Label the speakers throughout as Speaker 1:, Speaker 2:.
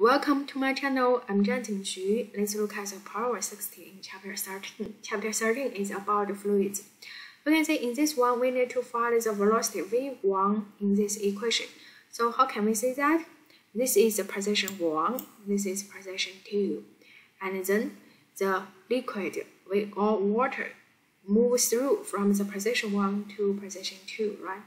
Speaker 1: Welcome to my channel. I'm Zhan Xu. Let's look at the power 16, chapter 13. Chapter 13 is about fluids. We can say in this one, we need to find the velocity V1 in this equation. So how can we say that? This is the position 1, this is position 2. And then the liquid or water moves through from the position 1 to position 2, right?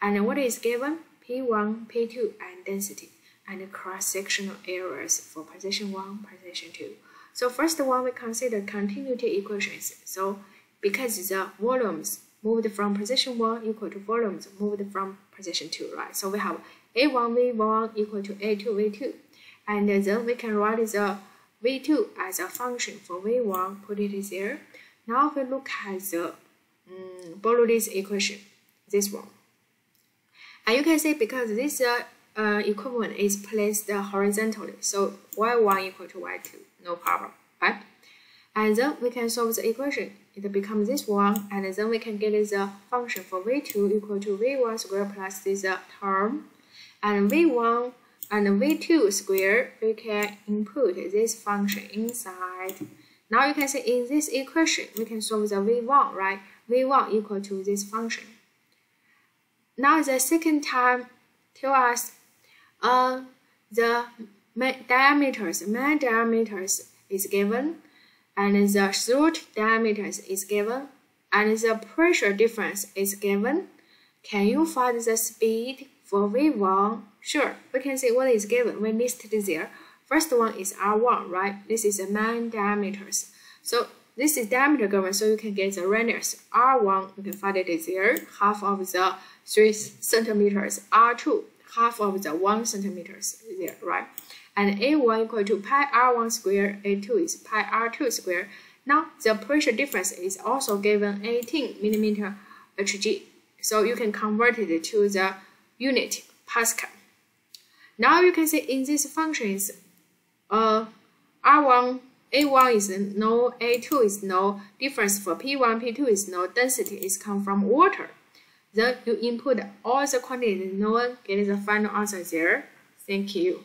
Speaker 1: And what is given? P1, P2, and density, and cross-sectional areas for position 1, position 2. So first one, we consider continuity equations. So because the volumes moved from position 1 equal to volumes moved from position 2, right? So we have A1V1 equal to A2V2. And then we can write the V2 as a function for V1, put it there. Now we look at the um, Bernoulli's equation, this one. And you can see because this uh, uh, equivalent is placed horizontally, so y1 equal to y2, no problem, right? And then we can solve the equation. It becomes this one, and then we can get the function for v2 equal to v1 square plus this uh, term. And v1 and v2 square, we can input this function inside. Now you can see in this equation, we can solve the v1, right? v1 equal to this function. Now the second time tell us uh, the diameters, main diameters is given, and the throat diameters is given, and the pressure difference is given. Can you find the speed for V1? Sure, we can see what is given. We listed there. First one is R1, right? This is the main diameters. So this is diameter given, so you can get the radius. R1, you can find it there, half of the 3 centimeters. R2, half of the 1 centimeters there, right? And A1 equal to pi R1 square, A2 is pi R2 square. Now, the pressure difference is also given 18 millimeter Hg. So you can convert it to the unit Pascal. Now you can see in these functions, uh, R1 a1 is no, A2 is no, difference for P1, P2 is no, density is come from water. Then you input all the quantities known, get the final answer there. Thank you.